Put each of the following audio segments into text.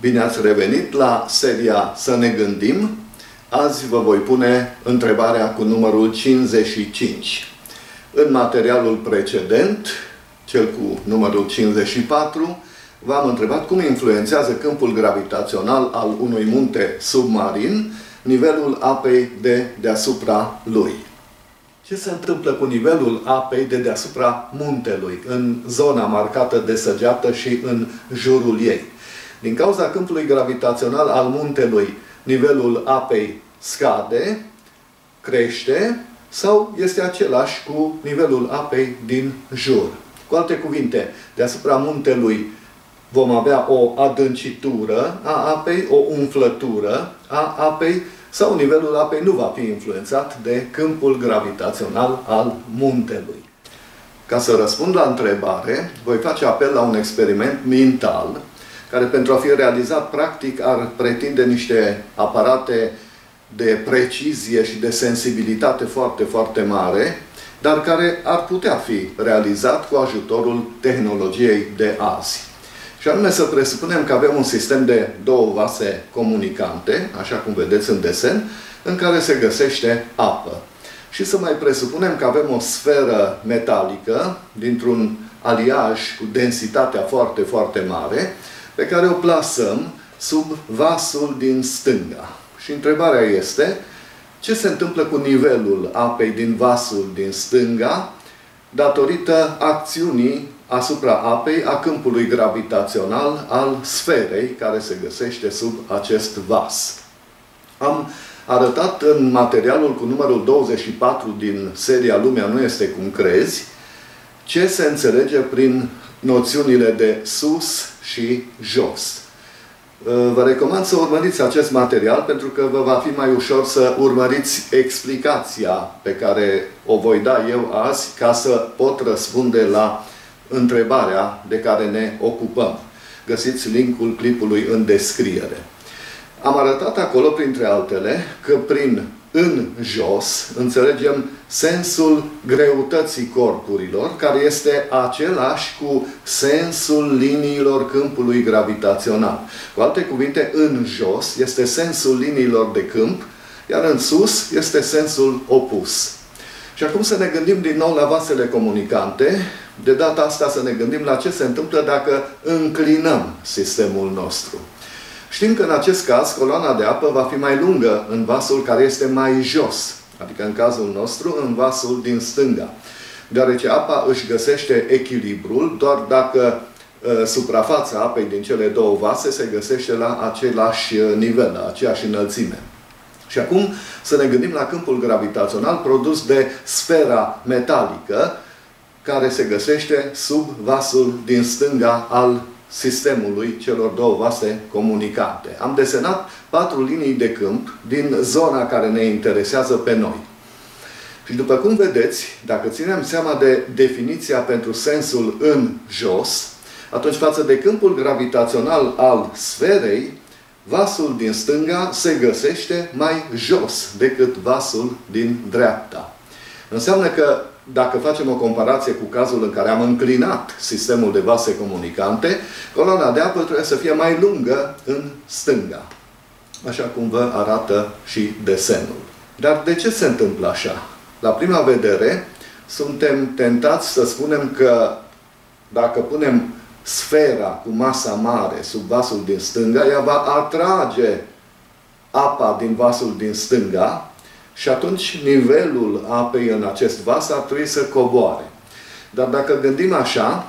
Bine ați revenit la seria Să ne gândim. Azi vă voi pune întrebarea cu numărul 55. În materialul precedent, cel cu numărul 54, v-am întrebat cum influențează câmpul gravitațional al unui munte submarin nivelul apei de deasupra lui. Ce se întâmplă cu nivelul apei de deasupra muntelui, în zona marcată de săgeată și în jurul ei? Din cauza câmpului gravitațional al muntelui, nivelul apei scade, crește sau este același cu nivelul apei din jur. Cu alte cuvinte, deasupra muntelui vom avea o adâncitură a apei, o umflătură a apei sau nivelul apei nu va fi influențat de câmpul gravitațional al muntelui. Ca să răspund la întrebare, voi face apel la un experiment mental care pentru a fi realizat practic ar pretinde niște aparate de precizie și de sensibilitate foarte, foarte mare, dar care ar putea fi realizat cu ajutorul tehnologiei de azi. Și anume să presupunem că avem un sistem de două vase comunicante, așa cum vedeți în desen, în care se găsește apă. Și să mai presupunem că avem o sferă metalică dintr-un aliaj cu densitatea foarte, foarte mare, pe care o plasăm sub vasul din stânga. Și întrebarea este, ce se întâmplă cu nivelul apei din vasul din stânga datorită acțiunii asupra apei a câmpului gravitațional al sferei care se găsește sub acest vas. Am arătat în materialul cu numărul 24 din seria Lumea nu este cum crezi ce se înțelege prin noțiunile de sus și jos. Vă recomand să urmăriți acest material pentru că vă va fi mai ușor să urmăriți explicația pe care o voi da eu azi ca să pot răspunde la întrebarea de care ne ocupăm. Găsiți linkul clipului în descriere. Am arătat acolo, printre altele, că prin în jos înțelegem sensul greutății corpurilor, care este același cu sensul liniilor câmpului gravitațional. Cu alte cuvinte, în jos este sensul liniilor de câmp, iar în sus este sensul opus. Și acum să ne gândim din nou la vasele comunicante, de data asta să ne gândim la ce se întâmplă dacă înclinăm sistemul nostru. Știm că în acest caz coloana de apă va fi mai lungă în vasul care este mai jos, adică în cazul nostru în vasul din stânga. Deoarece apa își găsește echilibrul doar dacă uh, suprafața apei din cele două vase se găsește la același uh, nivel, la aceeași înălțime. Și acum să ne gândim la câmpul gravitațional produs de sfera metalică care se găsește sub vasul din stânga al sistemului celor două vase comunicante. Am desenat patru linii de câmp din zona care ne interesează pe noi. Și după cum vedeți, dacă ținem seama de definiția pentru sensul în jos, atunci față de câmpul gravitațional al sferei, vasul din stânga se găsește mai jos decât vasul din dreapta. Înseamnă că dacă facem o comparație cu cazul în care am înclinat sistemul de vase comunicante, coloana de apă trebuie să fie mai lungă în stânga. Așa cum vă arată și desenul. Dar de ce se întâmplă așa? La prima vedere, suntem tentați să spunem că dacă punem sfera cu masa mare sub vasul din stânga, ea va atrage apa din vasul din stânga și atunci nivelul apei în acest vas ar trebui să coboare. Dar dacă gândim așa,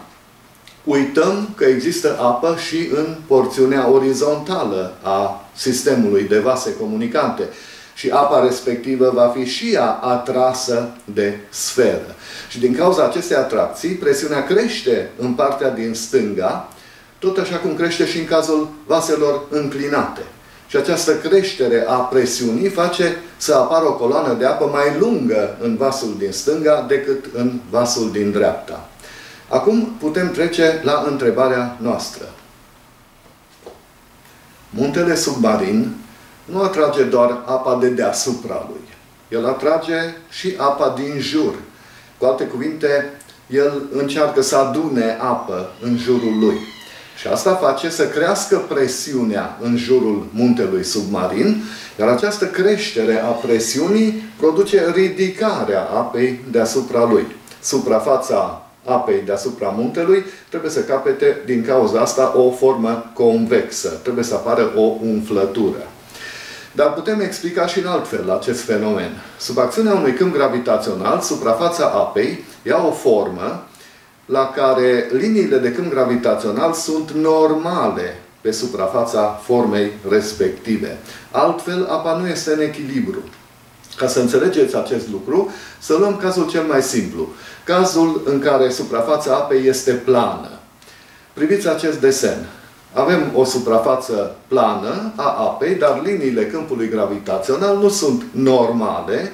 uităm că există apă și în porțiunea orizontală a sistemului de vase comunicante. Și apa respectivă va fi și ea atrasă de sferă. Și din cauza acestei atracții, presiunea crește în partea din stânga, tot așa cum crește și în cazul vaselor înclinate. Și această creștere a presiunii face să apară o coloană de apă mai lungă în vasul din stânga decât în vasul din dreapta. Acum putem trece la întrebarea noastră. Muntele submarin nu atrage doar apa de deasupra lui. El atrage și apa din jur. Cu alte cuvinte, el încearcă să adune apă în jurul lui. Și asta face să crească presiunea în jurul muntelui submarin, iar această creștere a presiunii produce ridicarea apei deasupra lui. Suprafața apei deasupra muntelui trebuie să capete din cauza asta o formă convexă. Trebuie să apară o umflătură. Dar putem explica și în altfel acest fenomen. Sub acțiunea unui câmp gravitațional, suprafața apei ia o formă la care liniile de câmp gravitațional sunt normale pe suprafața formei respective. Altfel, apa nu este în echilibru. Ca să înțelegeți acest lucru, să luăm cazul cel mai simplu. Cazul în care suprafața apei este plană. Priviți acest desen. Avem o suprafață plană a apei, dar liniile câmpului gravitațional nu sunt normale,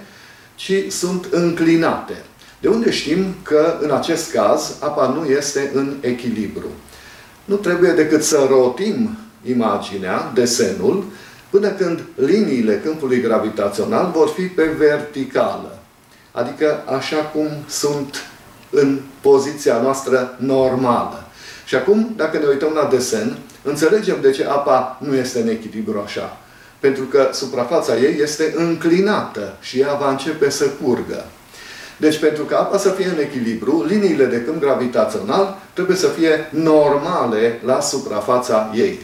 ci sunt înclinate. De unde știm că, în acest caz, apa nu este în echilibru? Nu trebuie decât să rotim imaginea, desenul, până când liniile câmpului gravitațional vor fi pe verticală. Adică așa cum sunt în poziția noastră normală. Și acum, dacă ne uităm la desen, înțelegem de ce apa nu este în echilibru așa. Pentru că suprafața ei este înclinată și ea va începe să curgă. Deci, pentru ca apa să fie în echilibru, liniile de câmp gravitațional trebuie să fie normale la suprafața ei.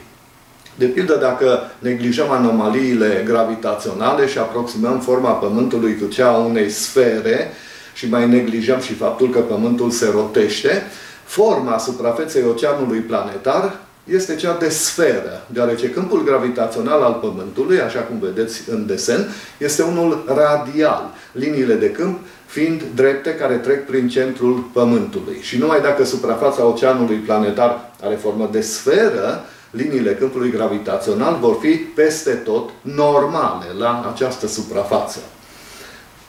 De pildă, dacă neglijăm anomaliile gravitaționale și aproximăm forma Pământului cu cea a unei sfere și mai neglijăm și faptul că Pământul se rotește, forma suprafeței oceanului planetar este cea de sferă, deoarece câmpul gravitațional al Pământului, așa cum vedeți în desen, este unul radial. Liniile de câmp fiind drepte care trec prin centrul Pământului. Și numai dacă suprafața oceanului planetar are formă de sferă, liniile câmpului gravitațional vor fi peste tot normale la această suprafață.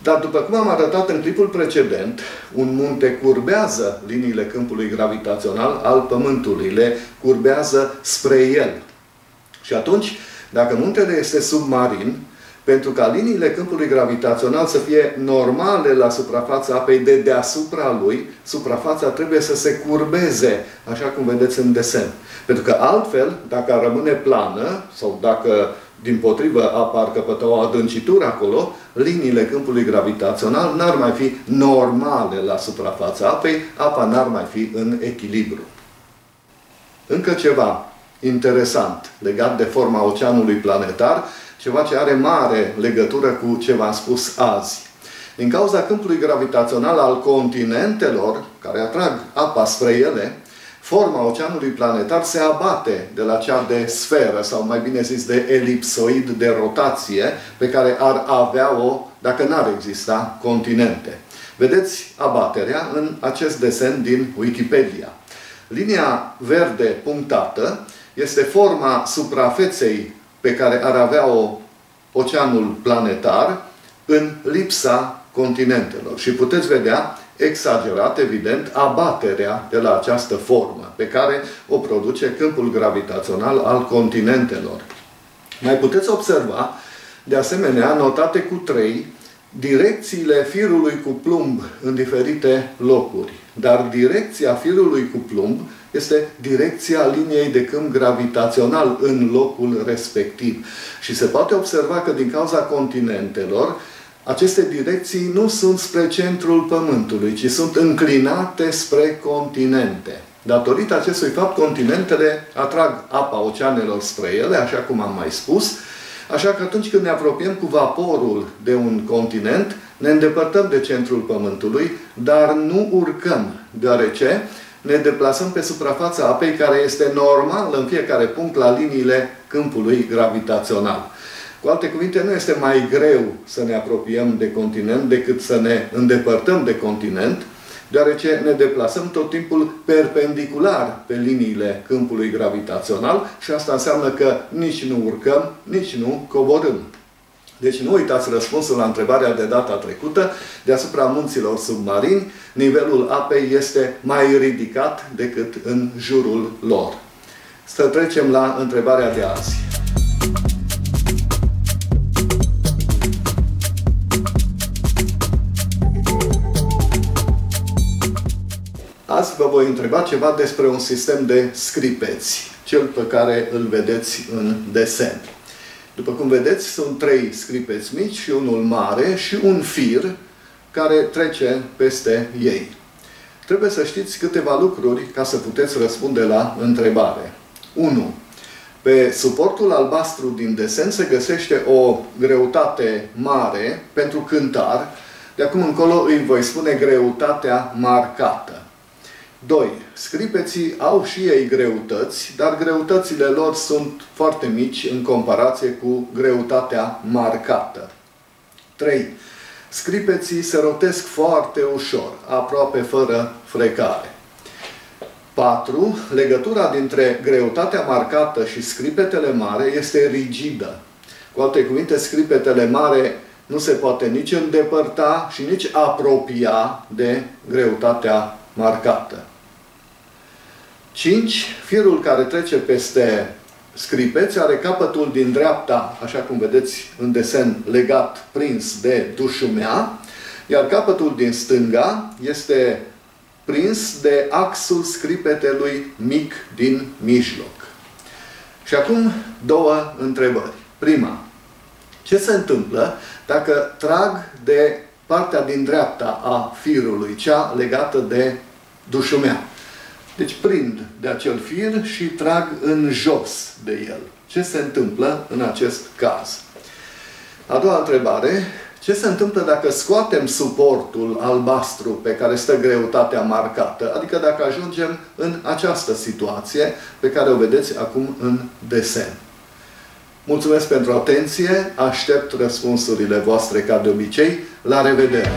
Dar după cum am arătat în clipul precedent, un munte curbează liniile câmpului gravitațional al Pământului, le curbează spre el. Și atunci, dacă muntele este submarin, pentru ca liniile câmpului gravitațional să fie normale la suprafața apei de deasupra lui, suprafața trebuie să se curbeze, așa cum vedeți în desen. Pentru că altfel, dacă ar rămâne plană, sau dacă din potrivă apa ar căpăta o adâncitură acolo, liniile câmpului gravitațional n-ar mai fi normale la suprafața apei, apa n-ar mai fi în echilibru. Încă ceva interesant legat de forma oceanului planetar, ceva ce are mare legătură cu ce v-am spus azi. Din cauza câmpului gravitațional al continentelor, care atrag apa spre ele, forma oceanului planetar se abate de la cea de sferă, sau mai bine zis de elipsoid de rotație, pe care ar avea-o dacă n-ar exista continente. Vedeți abaterea în acest desen din Wikipedia. Linia verde punctată este forma suprafeței pe care ar avea-o oceanul planetar în lipsa continentelor. Și puteți vedea exagerat, evident, abaterea de la această formă pe care o produce câmpul gravitațional al continentelor. Mai puteți observa, de asemenea, notate cu trei, direcțiile firului cu plumb în diferite locuri. Dar direcția firului cu plumb este direcția liniei de câmp gravitațional în locul respectiv. Și se poate observa că din cauza continentelor, aceste direcții nu sunt spre centrul Pământului, ci sunt înclinate spre continente. Datorită acestui fapt, continentele atrag apa oceanelor spre ele, așa cum am mai spus, așa că atunci când ne apropiem cu vaporul de un continent, ne îndepărtăm de centrul Pământului, dar nu urcăm, deoarece ne deplasăm pe suprafața apei care este normală în fiecare punct la liniile câmpului gravitațional. Cu alte cuvinte, nu este mai greu să ne apropiem de continent decât să ne îndepărtăm de continent, deoarece ne deplasăm tot timpul perpendicular pe liniile câmpului gravitațional și asta înseamnă că nici nu urcăm, nici nu coborâm. Deci nu uitați răspunsul la întrebarea de data trecută. Deasupra munților submarini, nivelul apei este mai ridicat decât în jurul lor. Să trecem la întrebarea de azi. Azi vă voi întreba ceva despre un sistem de scripeți, cel pe care îl vedeți în desen. După cum vedeți, sunt trei scripeți mici și unul mare și un fir care trece peste ei. Trebuie să știți câteva lucruri ca să puteți răspunde la întrebare. 1. Pe suportul albastru din desen se găsește o greutate mare pentru cântar. De acum încolo îi voi spune greutatea marcată. 2. Scripeții au și ei greutăți, dar greutățile lor sunt foarte mici în comparație cu greutatea marcată. 3. Scripeții se rotesc foarte ușor, aproape fără frecare. 4. Legătura dintre greutatea marcată și scripetele mare este rigidă. Cu alte cuvinte, scripetele mare nu se poate nici îndepărta și nici apropia de greutatea marcată. 5. Firul care trece peste scripeți are capătul din dreapta, așa cum vedeți în desen, legat, prins de dușumea, iar capătul din stânga este prins de axul scripetelui mic din mijloc. Și acum două întrebări. Prima, ce se întâmplă dacă trag de partea din dreapta a firului, cea legată de dușumea? Deci prind de acel fir și trag în jos de el. Ce se întâmplă în acest caz? A doua întrebare. Ce se întâmplă dacă scoatem suportul albastru pe care stă greutatea marcată? Adică dacă ajungem în această situație pe care o vedeți acum în desen. Mulțumesc pentru atenție, aștept răspunsurile voastre ca de obicei. La revedere!